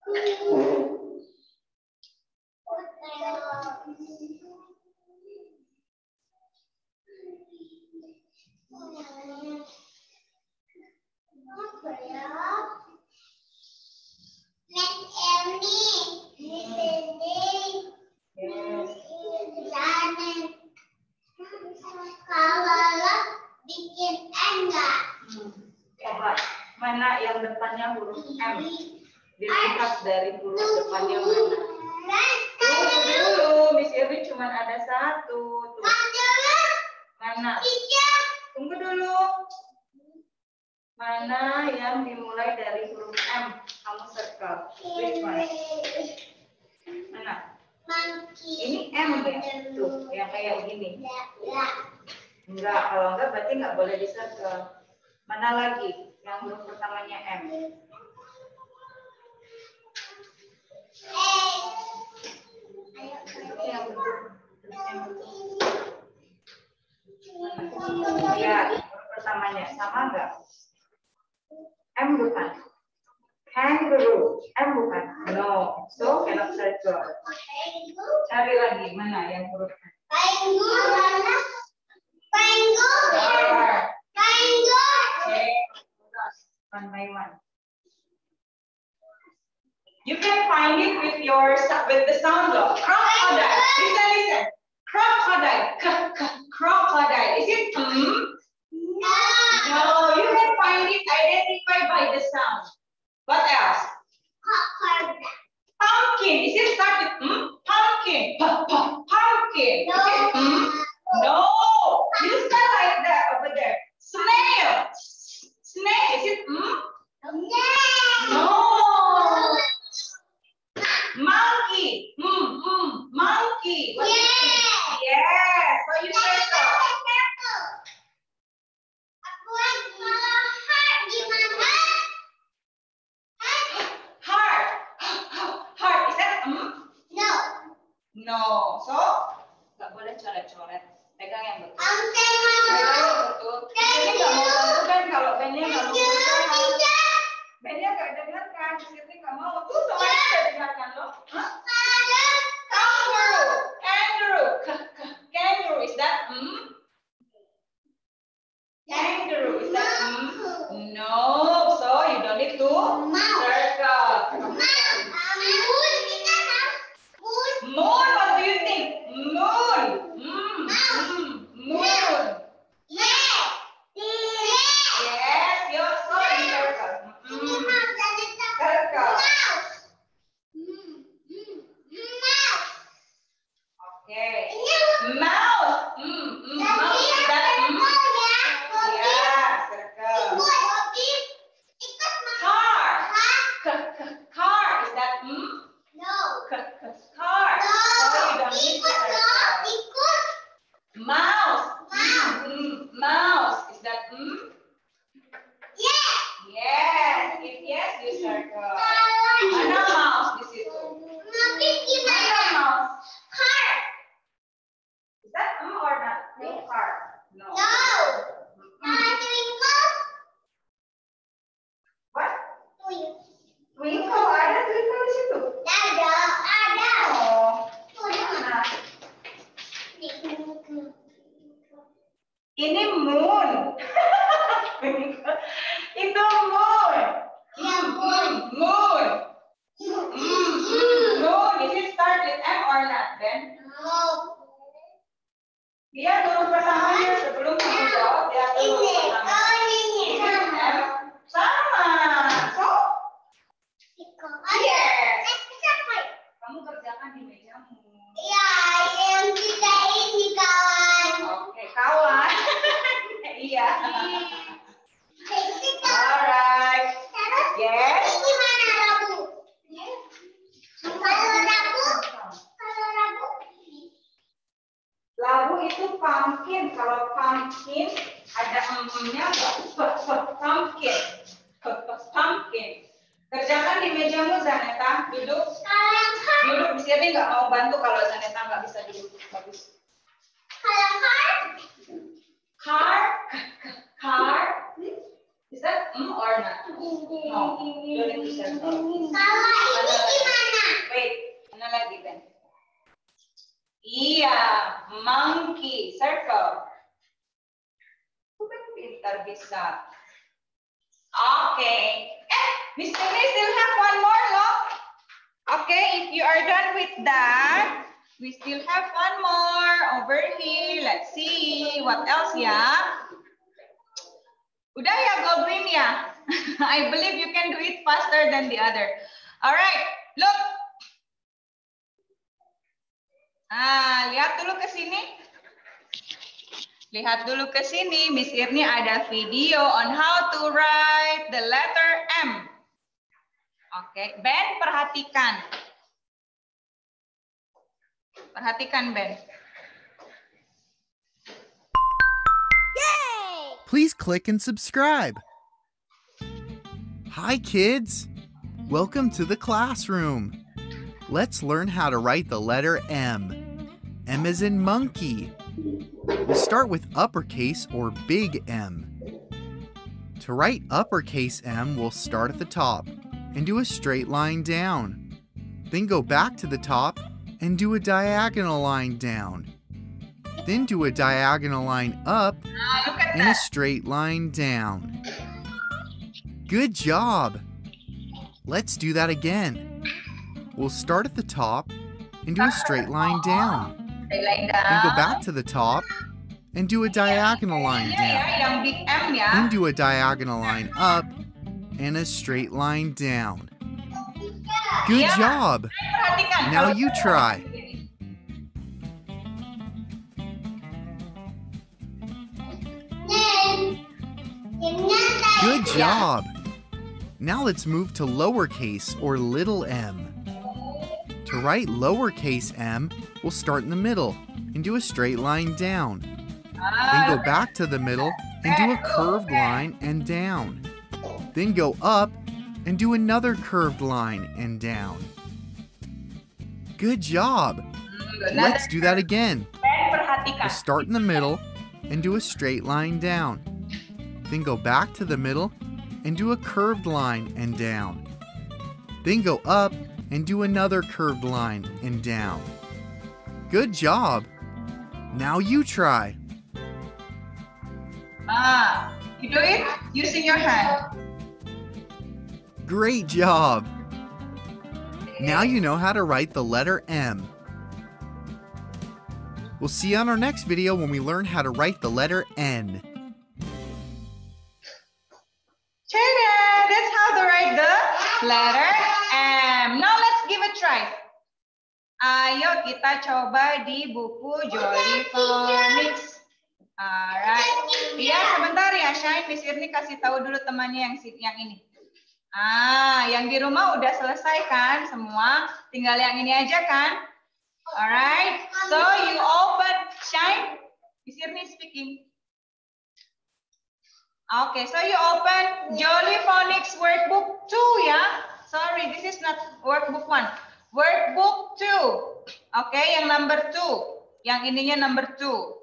Enggak. Coba, mana yang depannya huruf M? Dari huruf depannya mana? Tunggu dulu, cuma ada satu. Mana? Tunggu dulu. Mana yang dimulai dari huruf M? Kamu circle. Which one? Mana? Ini M ya? Tuh, yang kayak gini. Enggak, kalau enggak berarti enggak boleh di circle. Mana lagi yang huruf pertamanya M? Yang yang betul. Ya, huruf pertamanya sama enggak? M bukan. Kangaroo. M bukan. No. So cannot circle. Cari lagi mana yang huruf M. Four. Okay. One by one. You can find it with your with the sound law. Crocodile. Listen, listen. Crocodile. Crocodile. Is it hmm? No, you find it identified by the sound. What else? Pumpkin. Pumpkin. Is it start with hmm? Pumpkin. P -p pumpkin. Is it hmm? No. You start like that over there. Snail. Snail. Is it hmm? No. No. So, nggak boleh coret-coret. Pegang yang betul. Aku Pegang yang betul. Ini nggak mau bantu kan kalau bandnya nggak mau berusaha. Bandnya nggak dengar kan. Di sini nggak mau. Tuh semuanya udah dengarkan loh. Hah? Kangaroo. Is that mm? Kangaroo. Is that mm? No. So you don't need to circle. Sini. Miss Irni ada video on how to write the letter M. Oke, Ben perhatikan. Perhatikan Ben. Please click and subscribe. Hi, kids. Welcome to the classroom. Let's learn how to write the letter M. M is in monkey. We'll start with uppercase or big M. To write uppercase M, we'll start at the top and do a straight line down. Then go back to the top and do a diagonal line down. Then do a diagonal line up at and a straight line down. Good job! Let's do that again. We'll start at the top and do a straight line down. Straight line Then go back to the top and do a diagonal line down. yang big M ya. Then do a diagonal line up and a straight line down. Good job! Now you try. Good job! Now let's move to lowercase or little m. To write lowercase m, we'll start in the middle and do a straight line down. Then Ah, go back to the middle and do a curved line and down. Then go up and do another curved line and down. Good job! Let's do that again. We'll start in the middle and do a straight line down. Then go back to the middle and do a curved line and down. Then go up and do another curved line and down. Good job. Now you try. Ah, you do it using your hand. Great job. Now you know how to write the letter M. We'll see you on our next video when we learn how to write the letter N. Ta-da! That's how to write the letter M. Now let's give a try. Ayo kita coba di buku Jolly Phonics. Alright. Iya, sebentar ya, Shine. Miss Irni kasih tahu dulu temannya yang yang ini. Ah, yang di rumah udah selesai kan semua? Tinggal yang ini aja kan? Alright. So you open Shine. Miss Irni speaking. Okay, so you open Jolly Phonics Workbook 2 ya. Sorry, this is not Workbook 1. Workbook 2. Okay, yang number 2. Yang ininya number 2.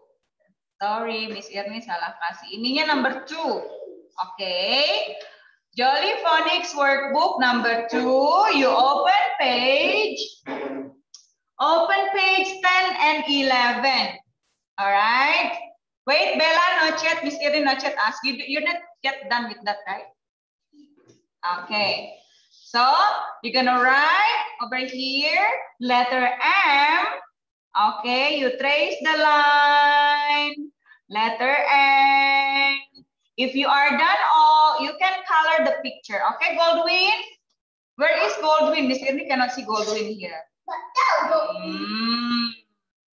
Sorry, Miss Irni salah kasih. Ininya number 2. Okay. Jolly Phonics Workbook number 2. You open page. Open page 10 and 11. All right. Wait, Bella, no chat. Miss Irene, no chat. Ask you. You're not yet done with that, right? Okay. So you're gonna write over here letter M. Okay, you trace the line. Letter M. If you are done all, you can color the picture. Okay, Goldwyn. Where is Goldwyn? Miss Irene cannot see Goldwyn here. Hmm.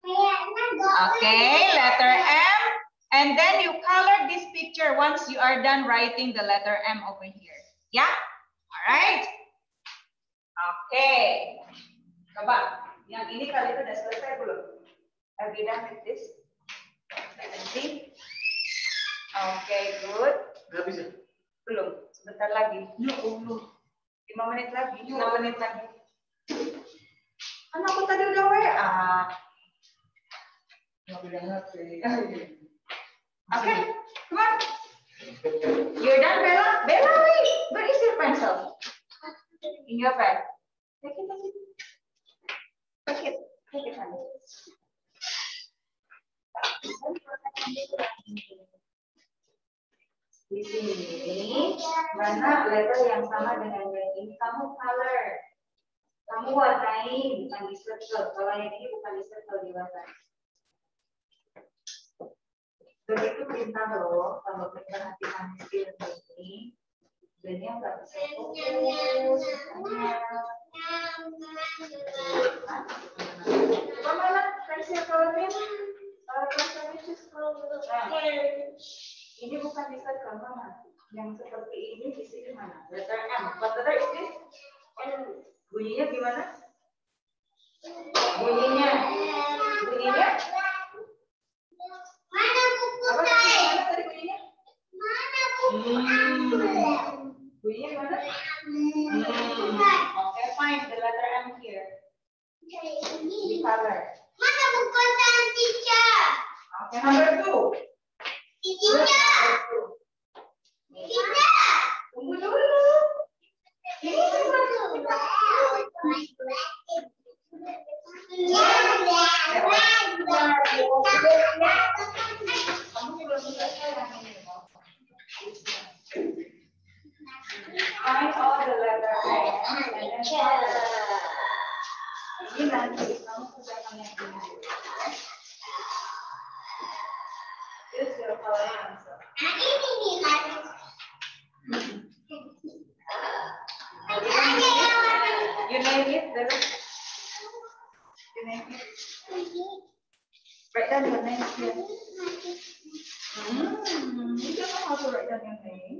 Okay, letter M. And then you color this picture once you are done writing the letter M over here. Yeah? All right? Okay. Coba. Yang ini kali itu udah selesai belum? Have you done with this? Let me see. Okay, good. Belum. Sebentar lagi. belum. Lima menit lagi. Enam menit lagi. Kan aku tadi udah WA. <laughs> Okay, come on. You're done, Bella? Bella, wait. Where is your pencil? In your bag. Take it, take it. Di sini, mana letter yang sama dengan yang ini? Kamu color. Kamu warnai, bukan di circle. Kalau yang ini bukan di circle, diwarnai. Begitu perintah loh, kalau perhatikan skill ini, sebenarnya nggak bisa fokus. Mana ini bukan di circle mana? Yang seperti ini di sini mana? Letter M. What letter is this? N. Bunyinya gimana? Bunyinya. Bunyinya. Mana buku Apa tadi? Mana tadi bunyinya? Mana buku saya? Bunyinya gimana? Okay, fine. The letter M here. The color. Mana buku saya, teacher? Okay, number two. Teacher, teacher. Tunggu dulu. Ini kamu belum selesai yang ini. loh. Find all the letter M and. You name it. You name it. Write down your name here. Hmm, you don't know how to write down your name.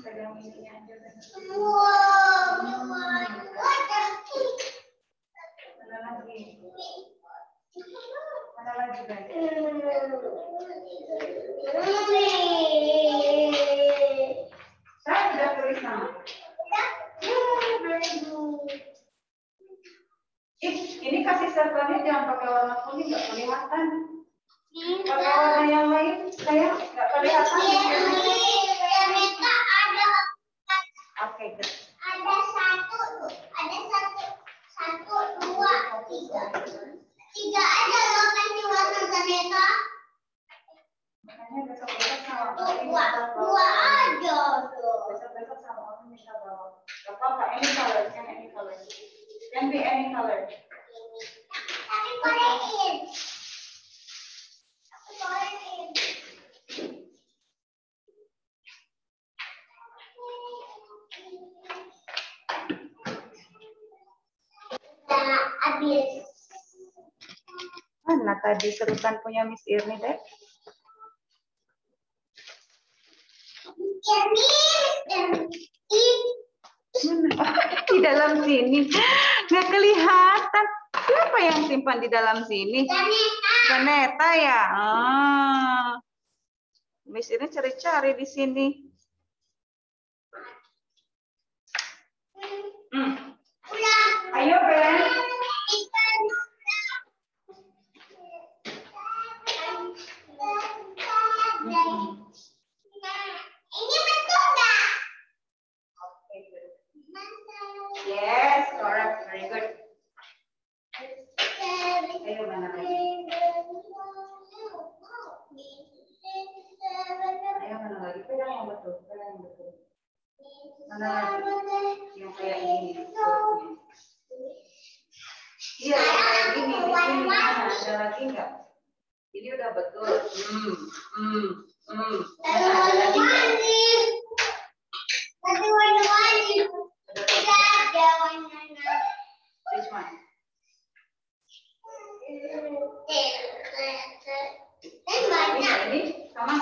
Pegang ini aja. Mana lagi? Mana lagi guys? Saya sudah tulis nama. Ih, ini kasih jangan pakai warna kuning, nggak kelihatan. Pakai warna yang lain, saya nggak kelihatan. Oke, good. Ada satu, ada satu, satu, dua, tiga. Tiga aja di warna Zaneta. Dua, dua aja tuh. Besok-besok sama Om minta bawa. Gak apa-apa, any color, can any color. Can be any color. Tapi korein. Tapi Mana tadi serutan punya Miss Irni Mana? <laughs> di dalam sini. Nggak kelihatan. Siapa yang simpan di dalam sini? Vaneta ya? Ah. Miss Irni cari-cari di sini. Yes, correct. Very good. Ayo, mana lagi? Ayo, mana lagi? Pegang yang betul. Pegang yang betul. Mana lagi? Yang kayak ini. Iya, kayak mana? Ada lagi nggak? Ini udah betul. Hmm, hmm, hmm. Ada lagi? Tapi warna-warni. Warnanya. Which one? Ini sama?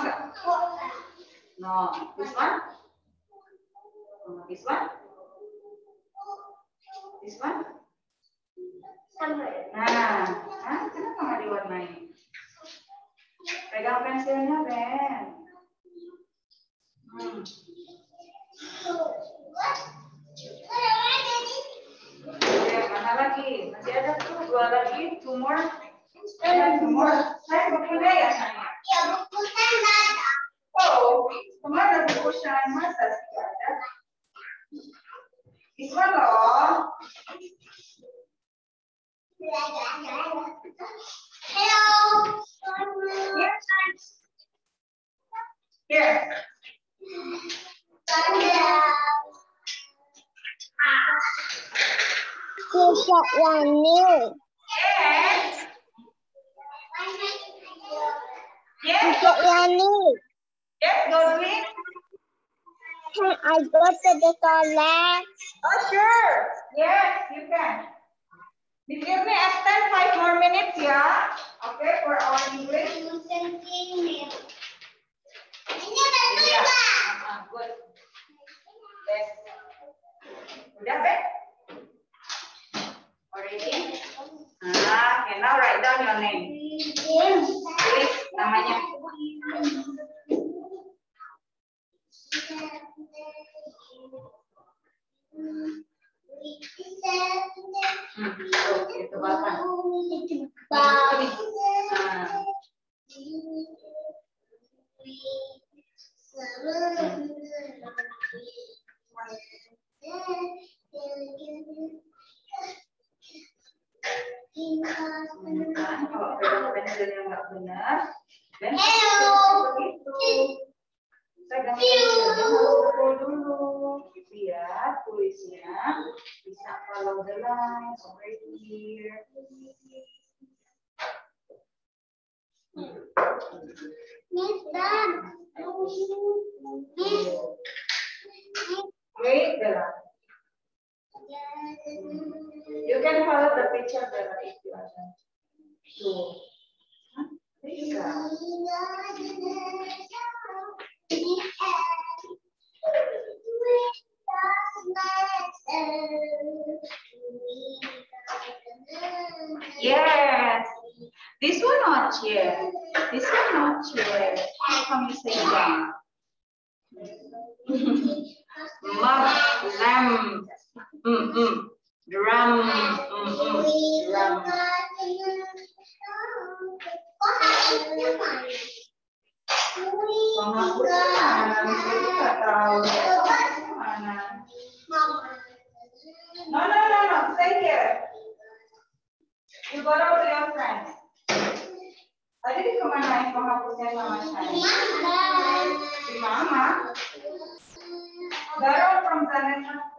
No. One? One? One? Nah, ah, diwarnai? Pensilnya, Ben. Hmm. Oke, mana lagi? Masih ada tuh dua lagi, two more. Two more. Saya bukunya ya, sayang. Ya, buku saya ada. Oh, ke mana buku shine masa tidak ada? One loh. Hello. Here. Tidak wangi. Yes. Yes. Tidak wangi. Yes, Godwin. Can I go to the toilet? Oh, sure. Yes, you can. Miss Irmi, extend five more minutes ya. Okay, for our English. Ini Iya. Uh-uh, good. Yes. Udah, Ben? Already? Ah, okay, now write down your name. Tulis namanya. Hmm, itu. Ah. Kan, kalau pegang pensil yang nggak benar, Ben Hello. begitu. Saya ganti pukul dulu. Lihat tulisnya. Bisa follow the lines over here. Miss Dan. Miss. Wait the line. You can follow the picture better if you want to. Huh? Yes. This one not chair. This one not chair. How come you say down? Mum, lamb. Mm. Drum. Mm -mm. No, no, no, no. Stay here. You go to your friends. Tadi dikemanain penghapusnya sama saya? Di mama. Baru from Zaneta. Ditebalkan.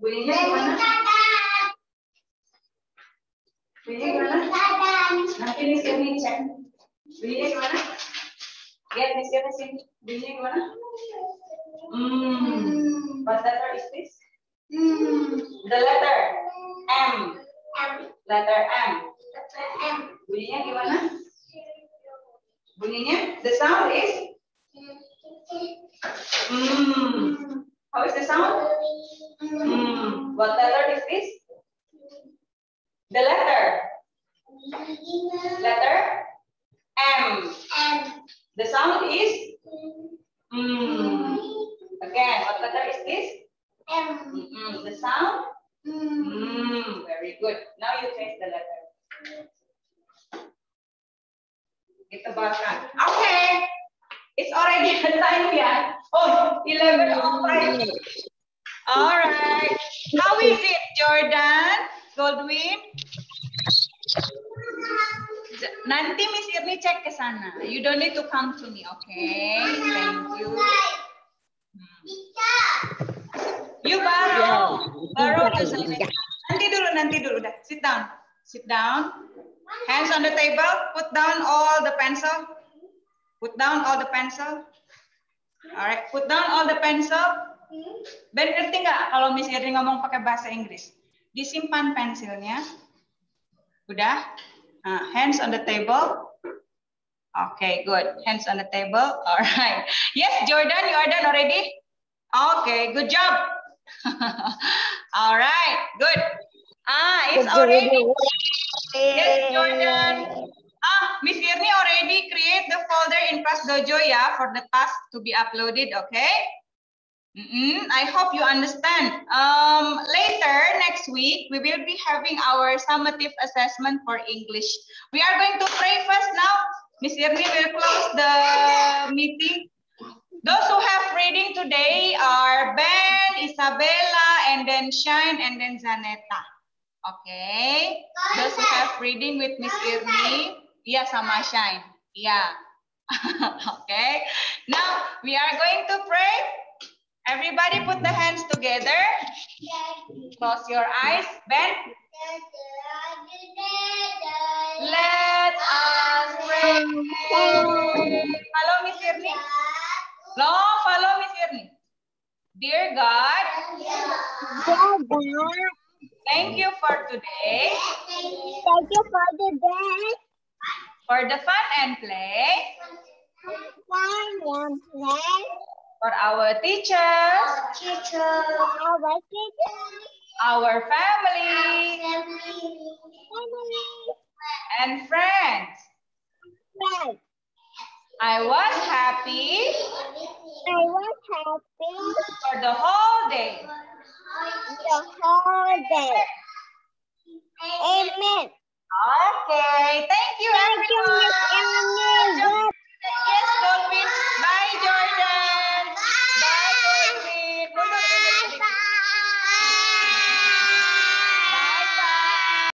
Bunyinya gimana? Bunyinya gimana? Nanti di sini cek. Bunyinya gimana? Lihat di sini sini. Bunyinya gimana? Hmm. What letter is this? The letter M. Letter M. Bunyinya gimana? Bunyinya the sound is hmm. How is the sound? Hmm. What letter is this? The letter. Letter M. The sound is hmm. Again, what letter is this? Mm-mm. The sound? Mm. Very good. Now you change the letter. Ditebalkan. Okay. It's already <laughs> the time, yeah. Oh, 11 alright. All right. How is it, Jordan? Goldwyn? Nanti Miss Irni cek ke sana. You don't need to come to me, okay? Thank you. You baru, baru sana. Nanti dulu, nanti dulu. Udah, sit down. Sit down. Hands on the table. Put down all the pencil. Put down all the pencil. Alright, put down all the pencil. Ben ngerti nggak kalau Miss Irni ngomong pakai bahasa Inggris? Disimpan pensilnya. Udah? Nah, hands on the table. Okay, good. Hands on the table. Alright. <laughs> Yes, Jordan, you are done already? Okay, good job. <laughs> Alright, good. Ah, it's already. Yes, Jordan. Ah, Miss Irni already create the folder in Class Dojo ya for the task to be uploaded, okay? Mm-mm, I hope you understand. Um, later next week, we will be having our summative assessment for English. We are going to pray first now. Miss Irni will close the meeting. Those who have reading today are Ben, Isabella, and then Shine, and then Zaneta. Okay. Those who have reading with Miss Irni, iya sama Shine. <laughs> Yeah. okay. Now we are going to pray. Everybody put the hands together. Close your eyes. Ben, let us pray. Follow Miss Irni. No, follow Miss Irni. Dear God, thank you for today, Thank you for the day. For the fun and play, Fun and play. for our teachers, Teacher. Our teacher. our family, Family. and friends. Friends. I was happy I was happy for the whole day. the whole day. Amen. Okay, thank you everyone. You, Miss Yes, Dolphins.